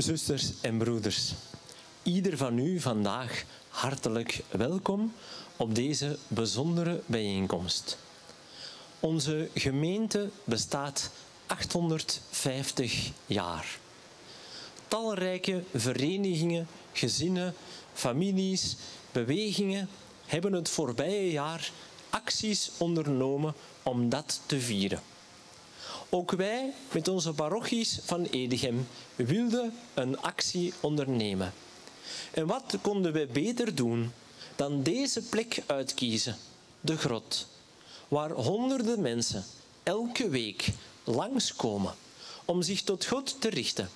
Zusters en broeders, ieder van u vandaag hartelijk welkom op deze bijzondere bijeenkomst. Onze gemeente bestaat 850 jaar. Talrijke verenigingen, gezinnen, families, bewegingen hebben het voorbije jaar acties ondernomen om dat te vieren. Ook wij met onze parochies van Edegem wilden een actie ondernemen. En wat konden wij beter doen dan deze plek uitkiezen, de grot, waar honderden mensen elke week langskomen om zich tot God te richten,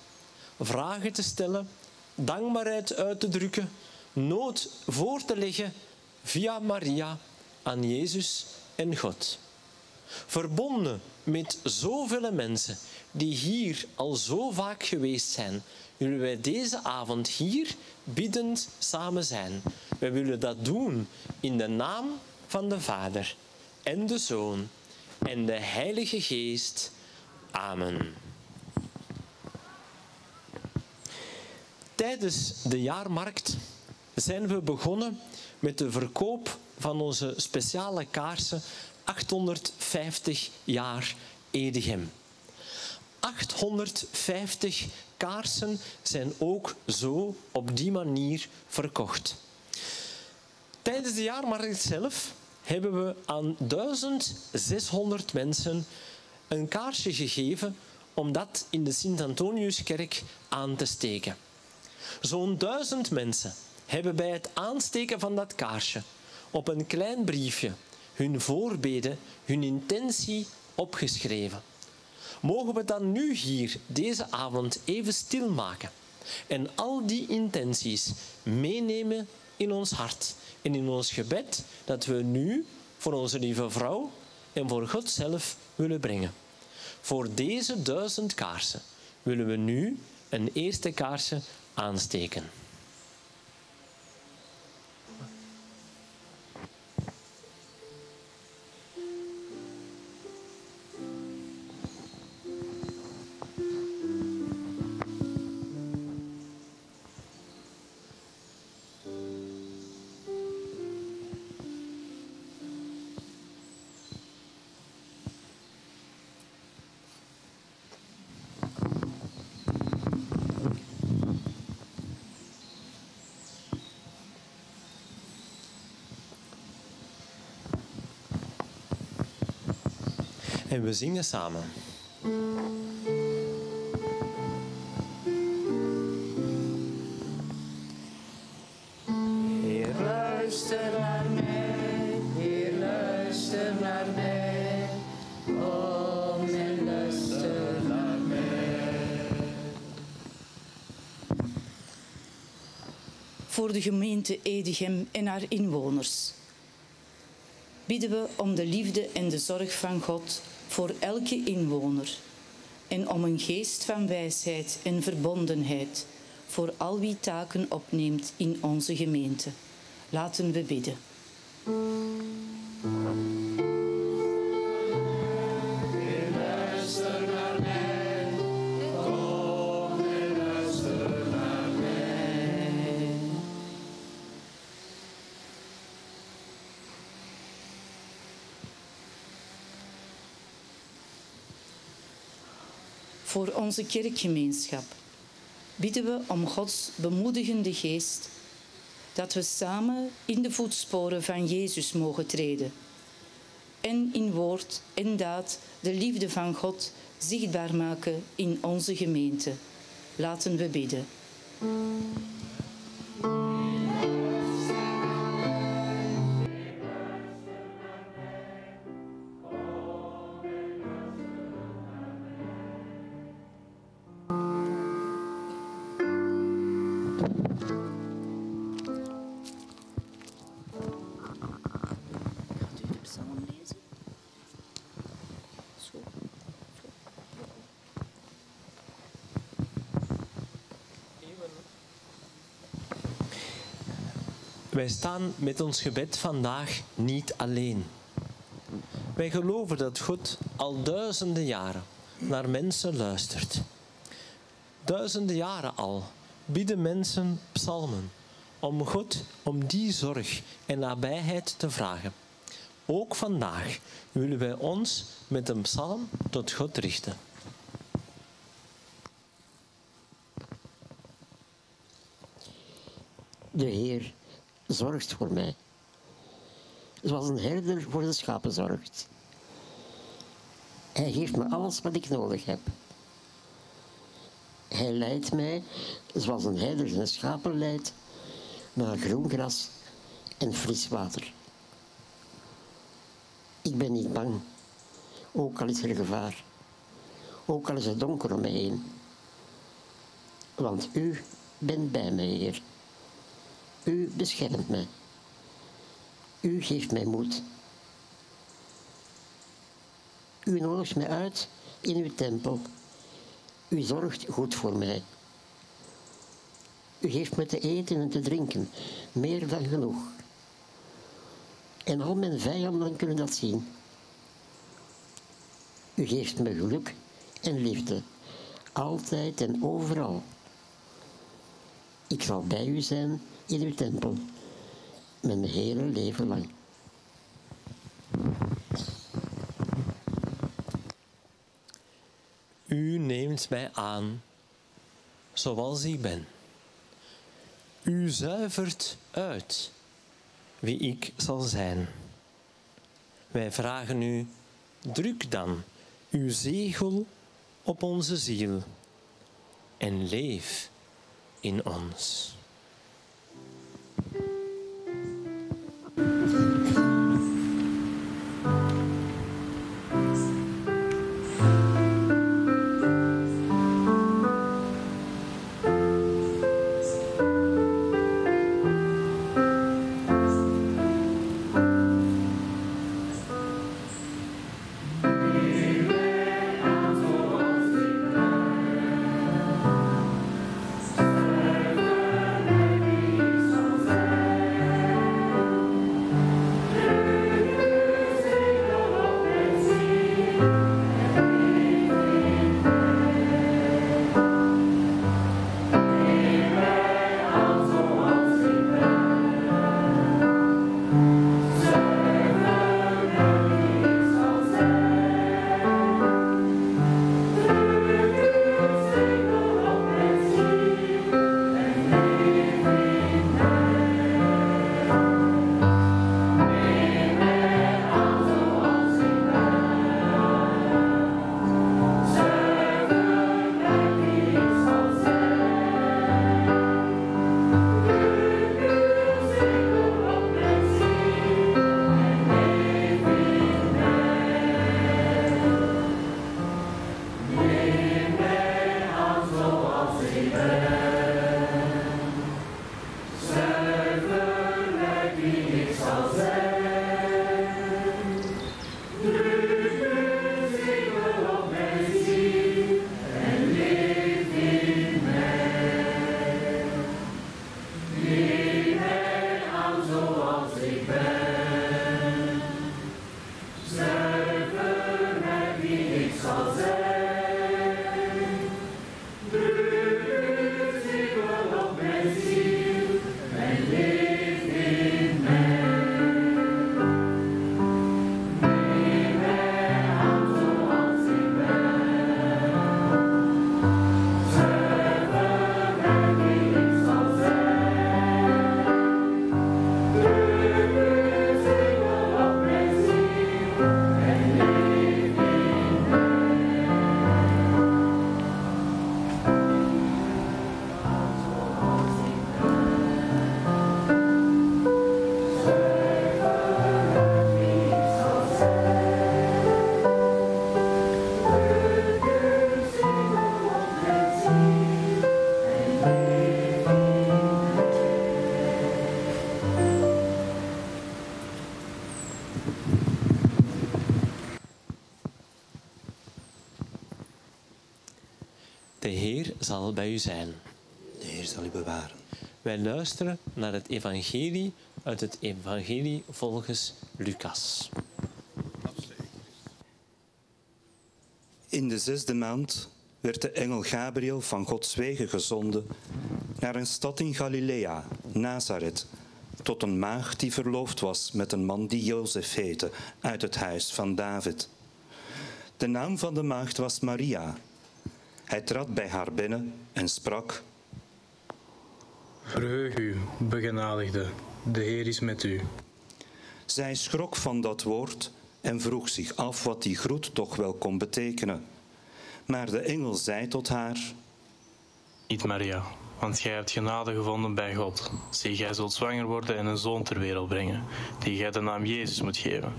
vragen te stellen, dankbaarheid uit te drukken, nood voor te leggen via Maria aan Jezus en God. Verbonden met zoveel mensen die hier al zo vaak geweest zijn, willen wij deze avond hier biddend samen zijn. Wij willen dat doen in de naam van de Vader en de Zoon en de Heilige Geest. Amen. Tijdens de jaarmarkt zijn we begonnen met de verkoop van onze speciale kaarsen 850 jaar Edegem. 850 kaarsen zijn ook zo op die manier verkocht. Tijdens de jaarmarkt zelf hebben we aan 1600 mensen een kaarsje gegeven om dat in de Sint-Antoniuskerk aan te steken. Zo'n duizend mensen hebben bij het aansteken van dat kaarsje op een klein briefje hun voorbeden, hun intentie opgeschreven. Mogen we dan nu hier deze avond even stilmaken en al die intenties meenemen in ons hart en in ons gebed dat we nu voor onze lieve vrouw en voor God zelf willen brengen. Voor deze duizend kaarsen willen we nu een eerste kaarsje aansteken. En we zingen samen. Heer, luister naar mij, Heer, luister naar mij. En luister naar mij. Voor de gemeente Edegem en haar inwoners bidden we om de liefde en de zorg van God voor elke inwoner en om een geest van wijsheid en verbondenheid voor al wie taken opneemt in onze gemeente. Laten we bidden. Voor onze kerkgemeenschap bidden we om Gods bemoedigende geest dat we samen in de voetsporen van Jezus mogen treden en in woord en daad de liefde van God zichtbaar maken in onze gemeente. Laten we bidden. Wij staan met ons gebed vandaag niet alleen. Wij geloven dat God al duizenden jaren naar mensen luistert. Duizenden jaren al bieden mensen psalmen om God om die zorg en nabijheid te vragen. Ook vandaag willen wij ons met een psalm tot God richten. De Heer zorgt voor mij. Zoals een herder voor de schapen zorgt. Hij geeft me alles wat ik nodig heb. Hij leidt mij, zoals een herder zijn schapen leidt, naar groen gras en fris water. Ik ben niet bang, ook al is er gevaar, ook al is het donker om mij heen. Want u bent bij mij, Heer. U beschermt mij. U geeft mij moed. U nodigt mij uit in uw tempel. U zorgt goed voor mij. U geeft me te eten en te drinken, meer dan genoeg. En al mijn vijanden kunnen dat zien. U geeft me geluk en liefde, altijd en overal. Ik zal bij u zijn in uw tempel, mijn hele leven lang. U neemt mij aan zoals ik ben. U zuivert uit wie ik zal zijn. Wij vragen u, druk dan uw zegel op onze ziel en leef in ons. De Heer zal bij u zijn. De Heer zal u bewaren. Wij luisteren naar het evangelie uit het evangelie volgens Lucas. In de zesde maand werd de engel Gabriel van Gods wegen gezonden naar een stad in Galilea, Nazareth, tot een maagd die verloofd was met een man die Jozef heette, uit het huis van David. De naam van de maagd was Maria. Hij trad bij haar binnen en sprak: Verheug u, begenadigde, de Heer is met u. Zij schrok van dat woord en vroeg zich af wat die groet toch wel kon betekenen. Maar de engel zei tot haar: Niet Maria, want gij hebt genade gevonden bij God. Zie, gij zult zwanger worden en een zoon ter wereld brengen, die gij de naam Jezus moet geven.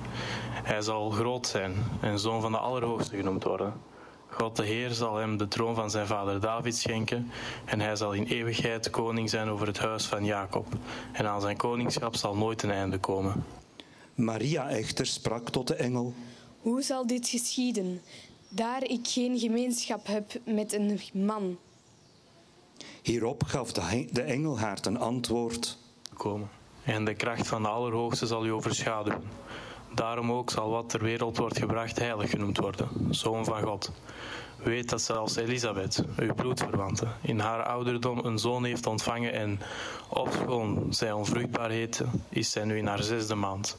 Hij zal groot zijn en zoon van de Allerhoogste genoemd worden. God de Heer zal hem de troon van zijn vader David schenken en hij zal in eeuwigheid koning zijn over het huis van Jacob. En aan zijn koningschap zal nooit een einde komen. Maria echter sprak tot de engel: Hoe zal dit geschieden, daar ik geen gemeenschap heb met een man? Hierop gaf de engel haar ten antwoord: komen. En de kracht van de Allerhoogste zal u overschaduwen. Daarom ook zal wat ter wereld wordt gebracht heilig genoemd worden, zoon van God. Weet dat zelfs Elisabeth, uw bloedverwante, in haar ouderdom een zoon heeft ontvangen en, ofschoon zij onvruchtbaar heette, is zij nu in haar zesde maand.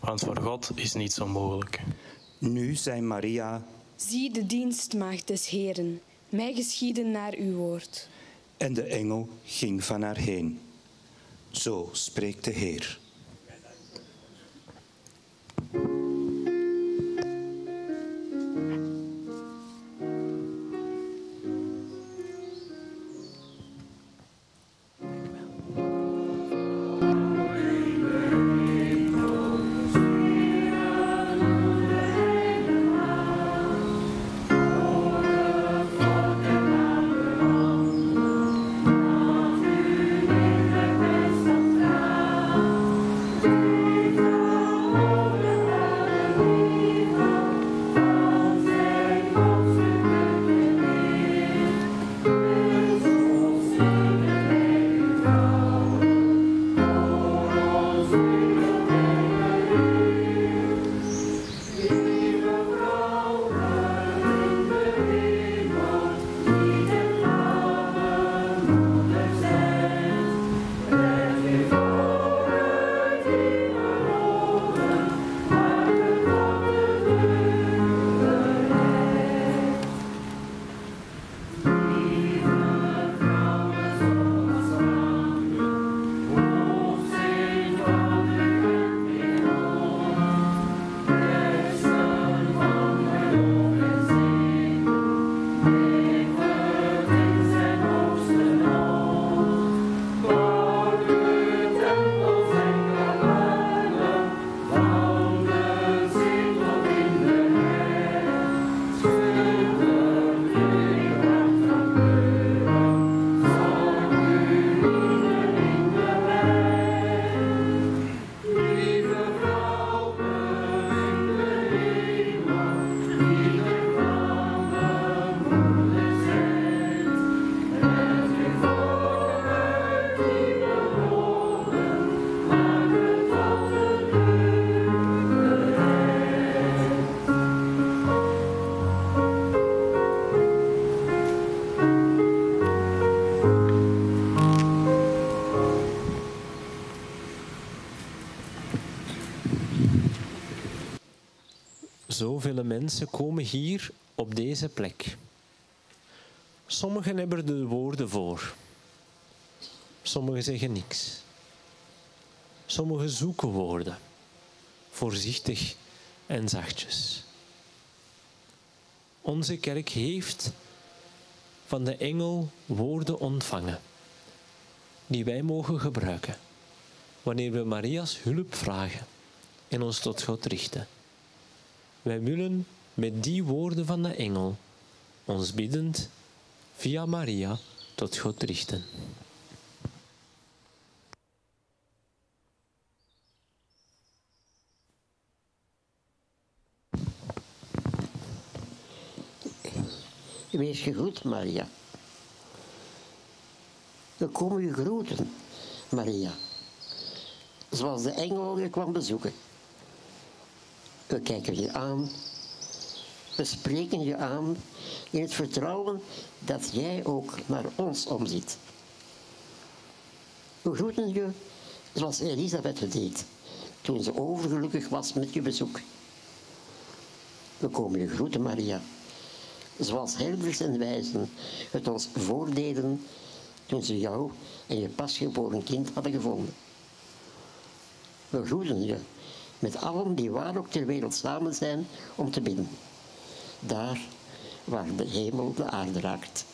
Want voor God is niets onmogelijk. Nu zei Maria, Zie de dienstmaagd des Heren, mij geschieden naar uw woord. en de engel ging van haar heen. Zo spreekt de Heer. Zoveel mensen komen hier op deze plek. Sommigen hebben de woorden voor. Sommigen zeggen niks. Sommigen zoeken woorden. Voorzichtig en zachtjes. Onze kerk heeft van de engel woorden ontvangen. Die wij mogen gebruiken. Wanneer we Maria's hulp vragen en ons tot God richten. Wij willen met die woorden van de engel ons biddend via Maria tot God richten. Wees gegroet, Maria. We komen u groeten, Maria. Zoals de engel je kwam bezoeken. We kijken je aan We spreken je aan in het vertrouwen dat jij ook naar ons omziet. We groeten je zoals Elisabeth het deed toen ze overgelukkig was met je bezoek. We komen je groeten, Maria, zoals herders en wijzen het ons voordeden toen ze jou en je pasgeboren kind hadden gevonden. We groeten je met allen die waar ook ter wereld samen zijn om te bidden. Daar waar de hemel de aarde raakt.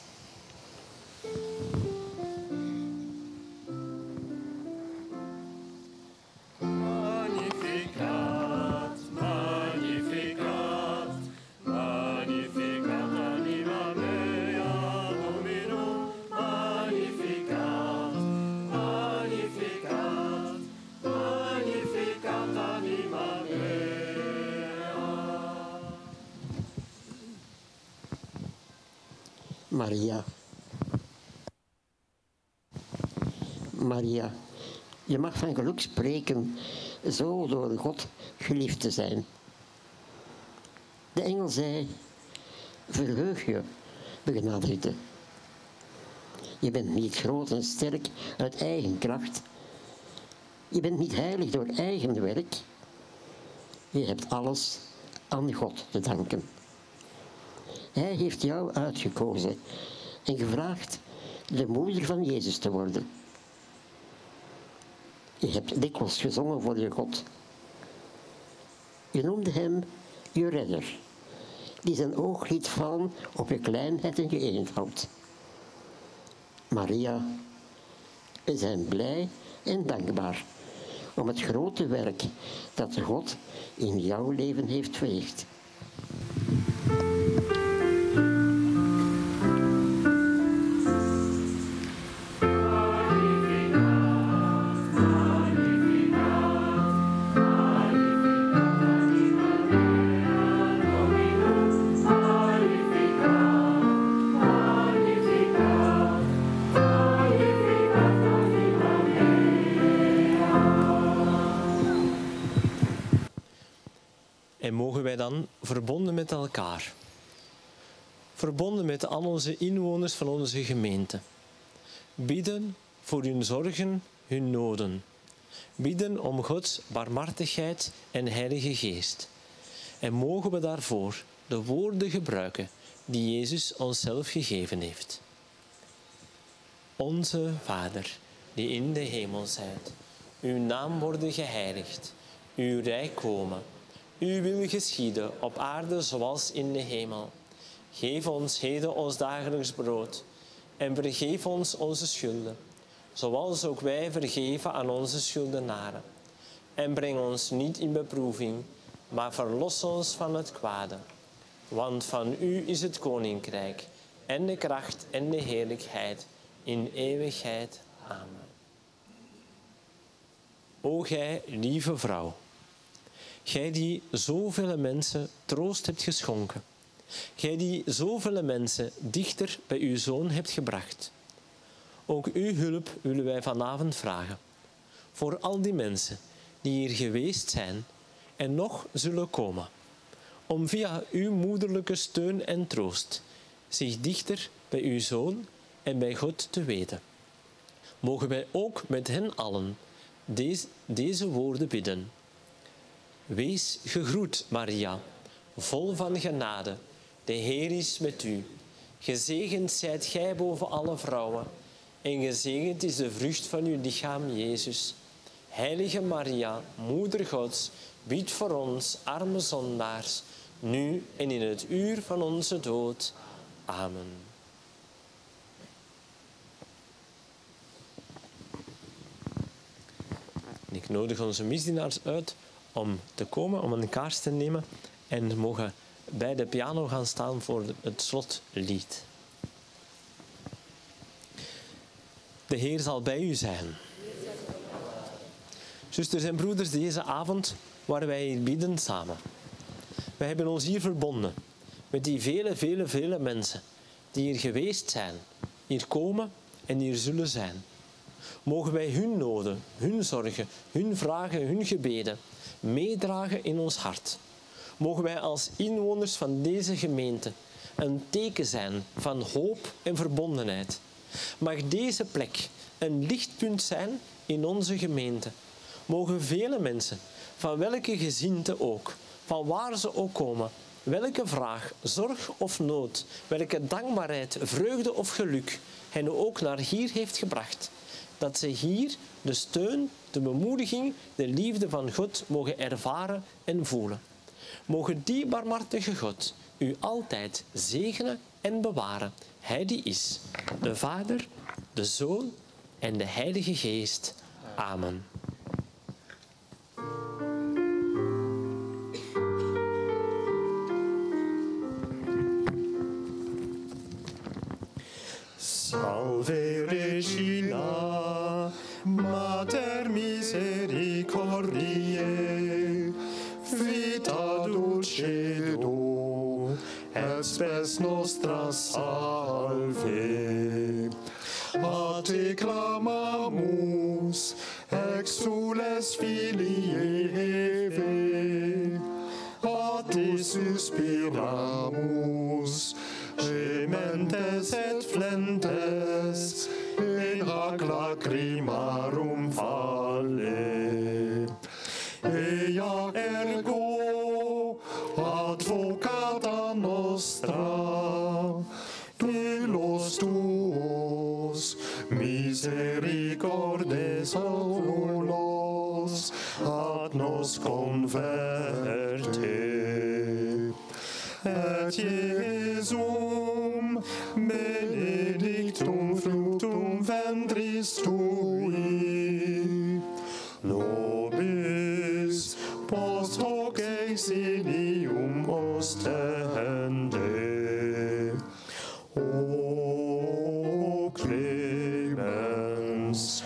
Maria, je mag van geluk spreken, zo door God geliefd te zijn. De engel zei, verheug je, begenadigde. Je bent niet groot en sterk uit eigen kracht. Je bent niet heilig door eigen werk. Je hebt alles aan God te danken. Hij heeft jou uitgekozen en gevraagd de moeder van Jezus te worden. Je hebt dikwijls gezongen voor je God. Je noemde hem je redder, die zijn oog liet vallen op je kleinheid en je eenvoud. Maria, we zijn blij en dankbaar om het grote werk dat God in jouw leven heeft verricht. En mogen wij dan verbonden met elkaar, verbonden met al onze inwoners van onze gemeente, bidden voor hun zorgen, hun noden, bidden om Gods barmhartigheid en Heilige Geest. En mogen we daarvoor de woorden gebruiken die Jezus onszelf gegeven heeft. Onze Vader, die in de hemel zijt, uw naam worden geheiligd, uw rijk komen. Uw wil geschieden op aarde zoals in de hemel. Geef ons heden ons dagelijks brood en vergeef ons onze schulden, zoals ook wij vergeven aan onze schuldenaren. En breng ons niet in beproeving, maar verlos ons van het kwade. Want van u is het koninkrijk en de kracht en de heerlijkheid in eeuwigheid. Amen. O gij, lieve vrouw, Gij die zoveel mensen troost hebt geschonken. Gij die zoveel mensen dichter bij uw zoon hebt gebracht. Ook uw hulp willen wij vanavond vragen. Voor al die mensen die hier geweest zijn en nog zullen komen. Om via uw moederlijke steun en troost zich dichter bij uw zoon en bij God te weten. Mogen wij ook met hen allen deze, deze woorden bidden. Wees gegroet, Maria, vol van genade. De Heer is met u. Gezegend zijt gij boven alle vrouwen, en gezegend is de vrucht van uw lichaam, Jezus. Heilige Maria, Moeder Gods, bid voor ons, arme zondaars, nu en in het uur van onze dood. Amen. Ik nodig onze misdienaars uit om te komen, om een kaars te nemen en mogen bij de piano gaan staan voor het slotlied. De Heer zal bij u zijn. Zusters en broeders, deze avond waar wij hier bidden samen. Wij hebben ons hier verbonden met die vele, vele, vele mensen die hier geweest zijn, hier komen en hier zullen zijn. Mogen wij hun noden, hun zorgen, hun vragen, hun gebeden meedragen in ons hart. mogen wij als inwoners van deze gemeente een teken zijn van hoop en verbondenheid. Mag deze plek een lichtpunt zijn in onze gemeente. Mogen vele mensen, van welke gezinte ook, van waar ze ook komen, welke vraag, zorg of nood, welke dankbaarheid, vreugde of geluk hen ook naar hier heeft gebracht, dat ze hier de steun, de bemoediging, de liefde van God mogen ervaren en voelen. Mogen die barmhartige God u altijd zegenen en bewaren. Hij die is, de Vader, de Zoon en de Heilige Geest. Amen. Salve Regina, misericordiae vita dulcedo, et spes nostra salve. A te clamamus, exules filii Eve, a te suspiramus, gementes et flentes, in hac lacrimarum, oculos, ad nos converte. Et Jesum benedictum fructum ventris tui, nobis post hoc exilium ostende. O clemens,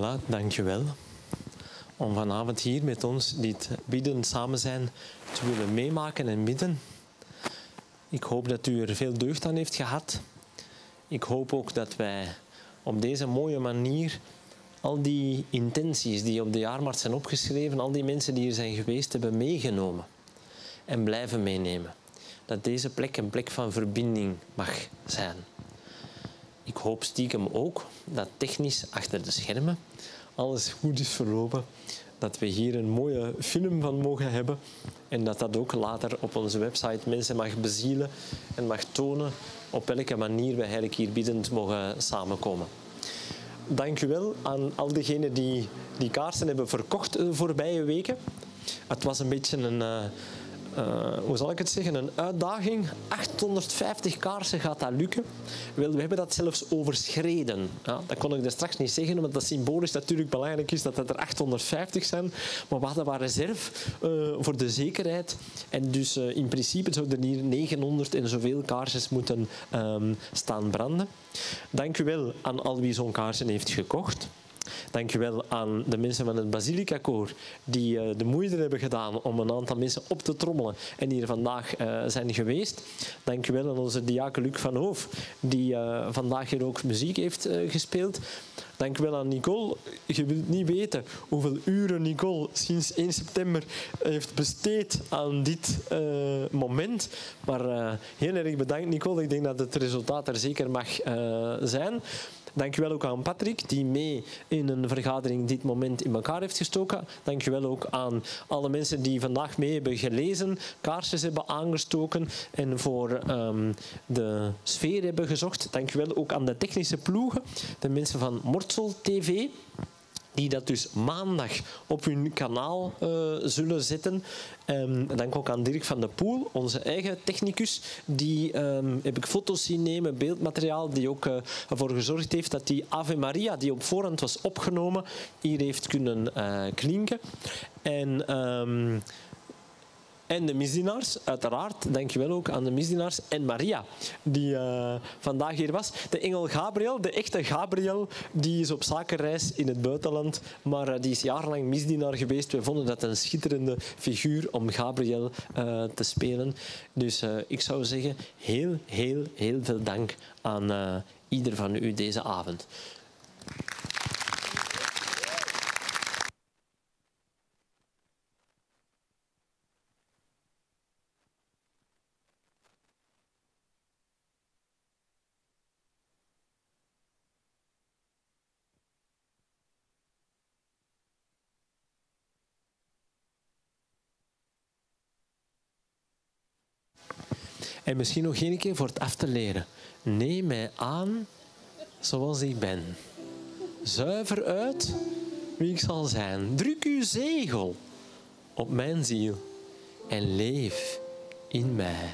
Voilà, dankjewel. Om vanavond hier met ons dit bidden samen zijn te willen meemaken en bidden. Ik hoop dat u er veel deugd aan heeft gehad. Ik hoop ook dat wij op deze mooie manier al die intenties die op de jaarmarkt zijn opgeschreven, al die mensen die hier zijn geweest, hebben meegenomen en blijven meenemen. Dat deze plek een plek van verbinding mag zijn. Ik hoop stiekem ook dat technisch achter de schermen alles goed is verlopen. Dat we hier een mooie film van mogen hebben. En dat dat ook later op onze website mensen mag bezielen en mag tonen op welke manier wij eigenlijk hier biddend mogen samenkomen. Dank u wel aan al diegenen die die kaarsen hebben verkocht de voorbije weken. Het was een beetje een, eh, hoe zal ik het zeggen, een uitdaging. 850 kaarsen gaat dat lukken. Wel, we hebben dat zelfs overschreden. Ja, dat kon ik er straks niet zeggen, omdat dat symbolisch natuurlijk belangrijk is dat het er 850 zijn. Maar we hadden wat reserve eh, voor de zekerheid. En dus eh, in principe zouden er hier 900 en zoveel kaarsjes moeten ehm, staan branden. Dank u wel aan al wie zo'n kaarsen heeft gekocht. Dankjewel aan de mensen van het Basilica-koor die uh, de moeite hebben gedaan om een aantal mensen op te trommelen en hier vandaag uh, zijn geweest. Dankjewel aan onze diaken Luc van Hoof die uh, vandaag hier ook muziek heeft gespeeld. Dankjewel aan Nicole. Je wilt niet weten hoeveel uren Nicole sinds 1 september heeft besteed aan dit moment. Maar heel erg bedankt Nicole. Ik denk dat het resultaat er zeker mag zijn. Dankjewel ook aan Patrick, die mee in een vergadering dit moment in elkaar heeft gestoken. Dankjewel ook aan alle mensen die vandaag mee hebben gelezen, kaarsjes hebben aangestoken en voor um, de sfeer hebben gezocht. Dankjewel ook aan de technische ploegen, de mensen van Mortsel TV die dat dus maandag op hun kanaal uh, zullen zetten. Um, dank ook aan Dirk van de Poel, onze eigen technicus. Die um, heb ik foto's zien nemen, beeldmateriaal, die ook uh, ervoor gezorgd heeft dat die Ave Maria, die op voorhand was opgenomen, hier heeft kunnen uh, klinken. En... Um, en de misdienaars, uiteraard. Dankjewel ook aan de misdienaars. En Maria, die uh, vandaag hier was. De engel Gabriel, de echte Gabriel, die is op zakenreis in het buitenland. Maar uh, die is jarenlang misdienaar geweest. We vonden dat een schitterende figuur om Gabriel uh, te spelen. Dus ik zou zeggen, heel, heel, heel veel dank aan ieder van u deze avond. En misschien nog één keer voor het af te leren. Neem mij aan zoals ik ben. Zuiver uit wie ik zal zijn. Druk uw zegel op mijn ziel en leef in mij.